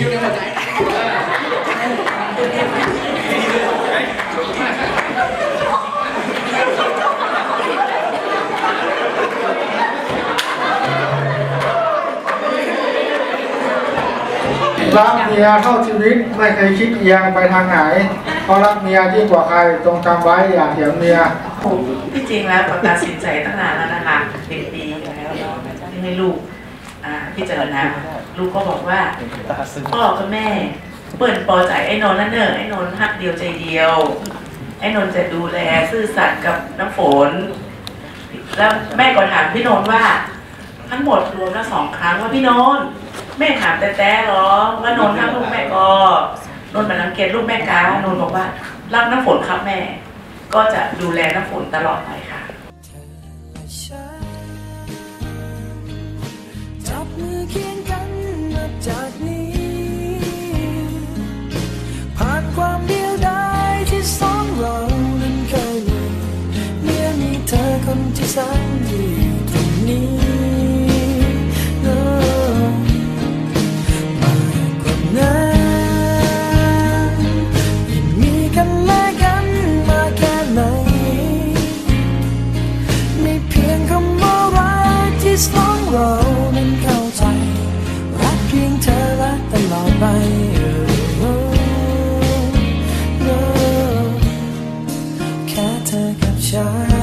อยู่ในหัวใจรักเมียเท่าชีวิตไม่เคยคิดเอียงไปทางไหน เพราะรักเมียที่กว่าใครตรงจำไว้อย่าเถียงเมียที่จริงแล้วตัดสินใจตั้งนานแล้วนะคะเด็กปีแล้วที่ให้ลูกพิจารณา ลูกก็บอกว่าพ่อกับแม่ เปิดปอใจไอ้นนท์นั่นเนอะไอ้นนท์ฮักเดียวใจเดียว ไอ้นนท์จะดูแลซื่อสัตย์กับน้ำฝน แล้วแม่ก็ถามพี่นนท์ว่า ทั้งหมดรวมแล้วสองครั้งว่าพี่นนท์แม่ถามแต่แต่หรอว่านนท์ทั้งลูกแม่ก็นนท์มาสังเกตลูกแม่กานนท์บอกว่ารักน้ำฝนครับแม่ ก็จะดูแลน้ำฝนตลอดไปค่ะ นที่แสนอยู่ตรงนี้มากกว่นั้นยังมีกันและกันมาแค่ไหนไม่เพียงคำว่ารักที่สองเรานั้นเข้าใจรักเพียงเธอและตลอดไปแค่เธอกับฉัน